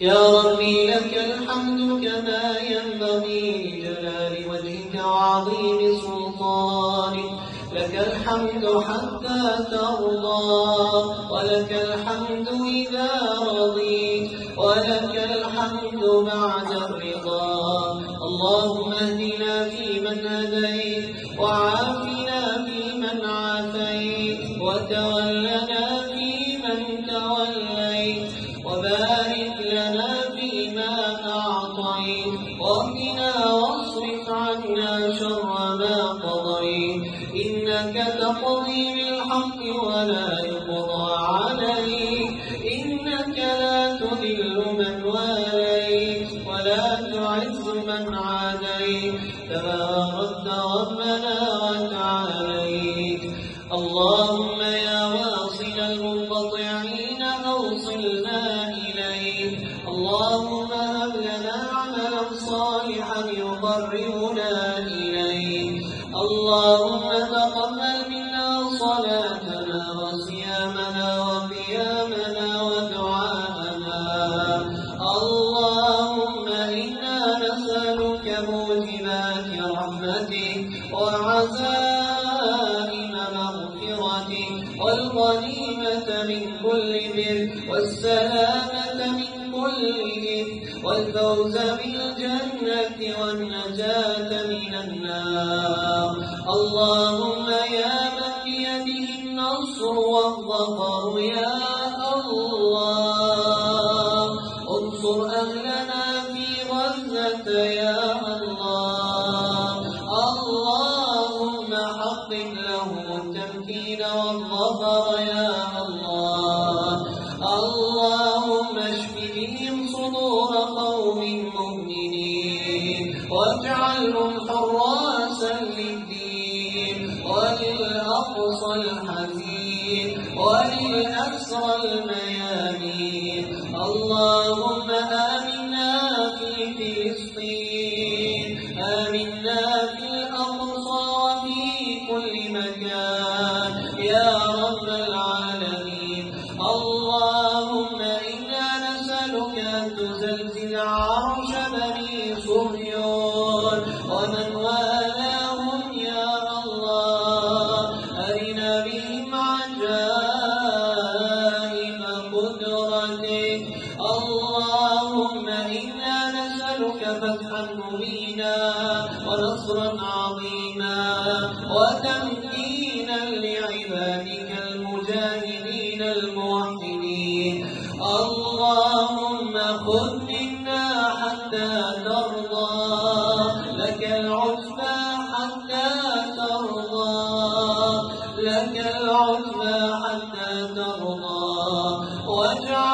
يا ربي لك الحمد كما ينبغي لجلال وجهك وعظيم سلطانك. لك الحمد حتى ترضى ولك الحمد إذا رضيت ولك الحمد بعد الرضا. اللهم اهدنا فيمن هديت وعافنا فيمن عافيت وتولنا فيما أعطيت وقنا واصرف عنا شر ما قضيت إنك تقضي بالحق ولا يقضى عليك إنك لا تذل من واليت ولا تعز من عاديت تباركت ربنا وتعاليت اللهم يا واصل المنقطعين أوصلنا صالحا يقربنا إليك اللهم تقبل منا صلاتنا وصيامنا وقيامنا ودعاءنا. اللهم إنا نسألك موجبات رحمتك وعزائم مغفرتك والغنيمة من كل بر إثم والفوز بالجنة والنجاة من النار. اللهم يا من بيده النصر والظفر يا الله. انصر أهلنا في غزة يا الله. اللهم حقق لهم التمكين والظفر يا الله وللأقصى الحزين وللأسرى الميامين. اللهم عجائب قدرتك اللهم إنا نسألك فتحا مبينا ونصرا عظيما وتمكينا لعبادك المجاهدين الموحدين. اللهم خذ منا حتى ترضى واجعلنا من